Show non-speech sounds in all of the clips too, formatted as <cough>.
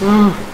Nie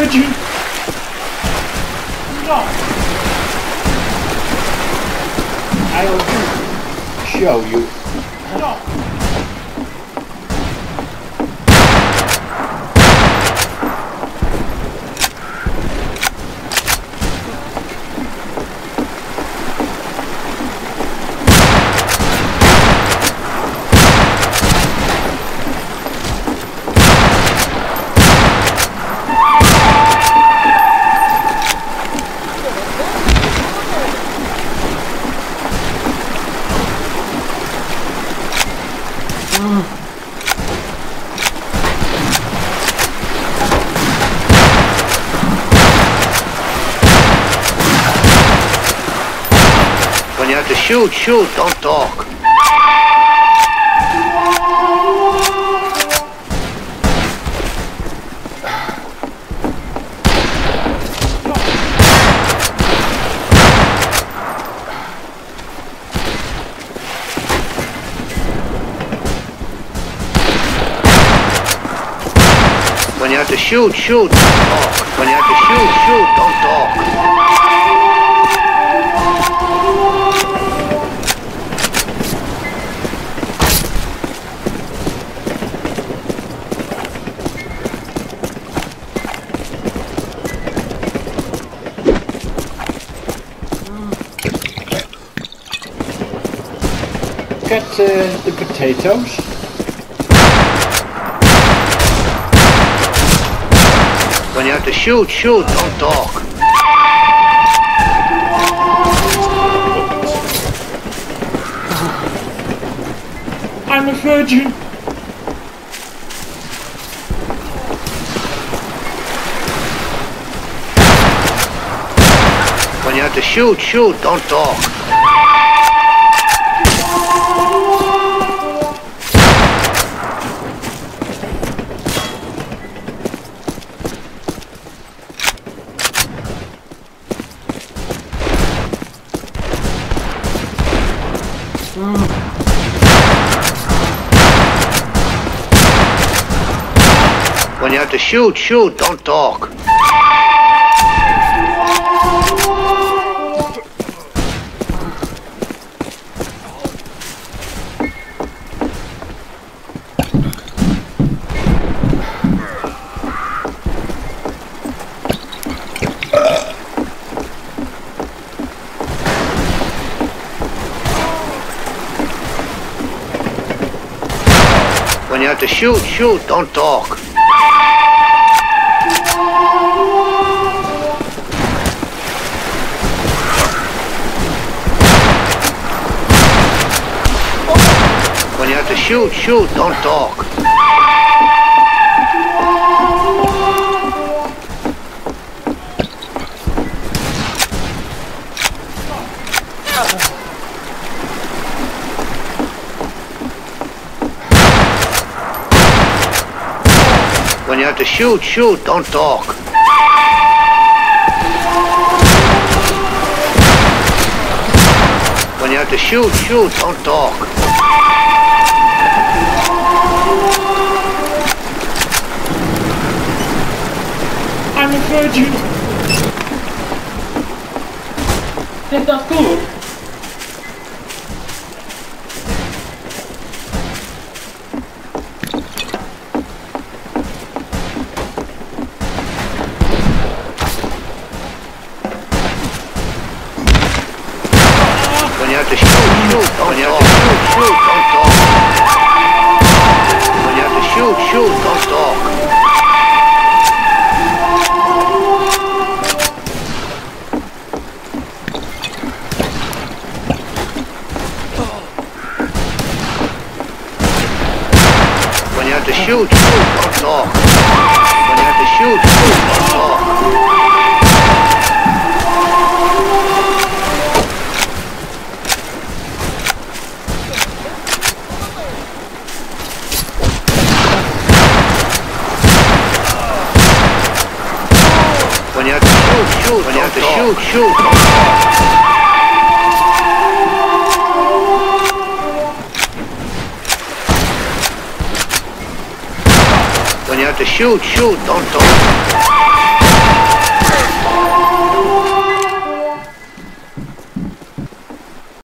virgin. No. I'll show you. Shoot, shoot, don't talk. When you have to shoot, shoot, don't talk. When you have to shoot, shoot, don't Get uh, the potatoes. When you have to shoot, shoot, don't talk. <laughs> I'm a virgin. When you have to shoot, shoot, don't talk. To shoot, shoot, don't talk. When you have to shoot, shoot, don't talk. Shoot, shoot, don't talk. When you have to shoot, shoot, don't talk. When you have to shoot, shoot, don't talk. Virgin. Goed? Have to shoot, shoot. When you have to shoot, shoot, don't talk.